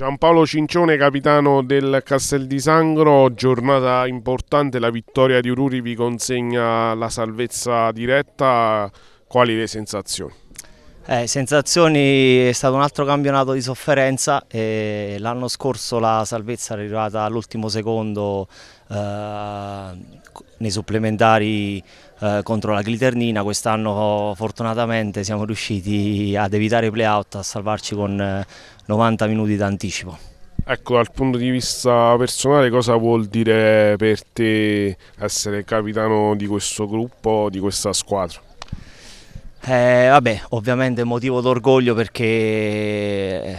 Giampaolo Cincione, capitano del Castel di Sangro, giornata importante, la vittoria di Ururi vi consegna la salvezza diretta, quali le sensazioni? Eh, sensazioni, è stato un altro campionato di sofferenza, l'anno scorso la salvezza è arrivata all'ultimo secondo eh, nei supplementari eh, contro la Gliternina, quest'anno fortunatamente siamo riusciti ad evitare i play-out, a salvarci con 90 eh, minuti d'anticipo. Ecco, dal punto di vista personale cosa vuol dire per te essere capitano di questo gruppo, di questa squadra? Eh, vabbè, ovviamente motivo d'orgoglio perché eh,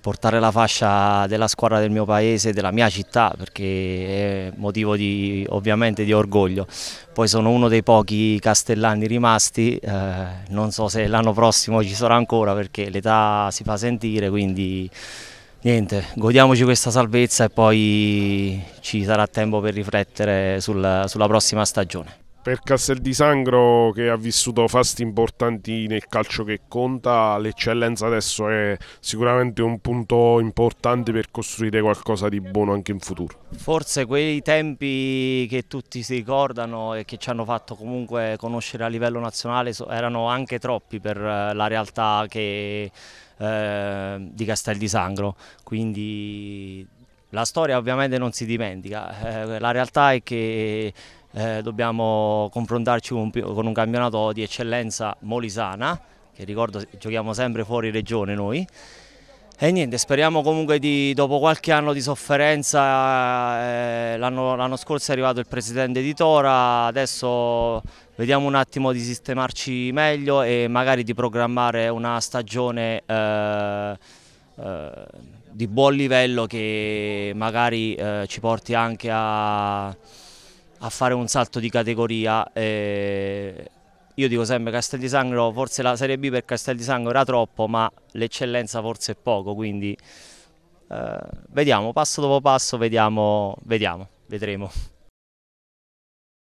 portare la fascia della squadra del mio paese, della mia città, perché è motivo di, ovviamente di orgoglio. Poi sono uno dei pochi castellani rimasti, eh, non so se l'anno prossimo ci sarà ancora perché l'età si fa sentire, quindi niente, godiamoci questa salvezza e poi ci sarà tempo per riflettere sul, sulla prossima stagione. Per Castel di Sangro che ha vissuto fasti importanti nel calcio che conta, l'eccellenza adesso è sicuramente un punto importante per costruire qualcosa di buono anche in futuro. Forse quei tempi che tutti si ricordano e che ci hanno fatto comunque conoscere a livello nazionale erano anche troppi per eh, la realtà che, eh, di Castel di Sangro, quindi la storia ovviamente non si dimentica, eh, la realtà è che eh, dobbiamo confrontarci con, con un campionato di eccellenza molisana, che ricordo giochiamo sempre fuori regione noi. E niente, speriamo comunque di, dopo qualche anno di sofferenza, eh, l'anno scorso è arrivato il presidente di Tora, adesso vediamo un attimo di sistemarci meglio e magari di programmare una stagione eh, eh, di buon livello che magari eh, ci porti anche a a fare un salto di categoria. Eh, io dico sempre Castel di Sangro, forse la Serie B per Castel di Sangro era troppo, ma l'eccellenza forse è poco, quindi eh, vediamo, passo dopo passo, vediamo, vediamo, vedremo.